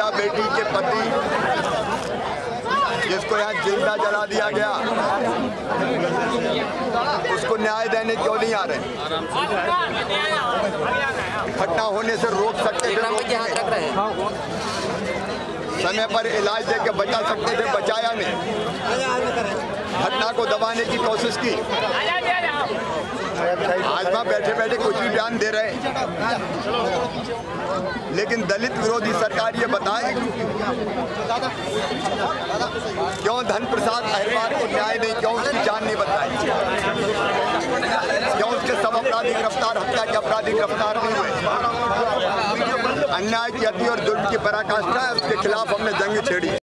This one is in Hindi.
पूजा बेटी के पति जिसको यहाँ ज़िंदा जला दिया गया। उसको न्याय देने क्यों नहीं आ रहे? घटना होने से रोक सकते थे रोक समय पर इलाज दे के बचा सकते थे बचाया नहीं। घटना को दबाने की कोशिश की। वहाँ बैठे बैठे कुछ भी बयान दे रहे हैं। लेकिन दलित विरोधी सरकार ये बताए, क्यों धन प्रसाद अहरवार को न्याय नहीं, क्यों उसकी जान नहीं बताई क्यों उसके सब अपराधी गिरफ़्तार, हत्या के अपराधी गिरफ़्तार नहीं हुए? अन्याय की अति और जुल्म की पराकाष्ठा है, उसके खिलाफ हमने जंग छेड़ी।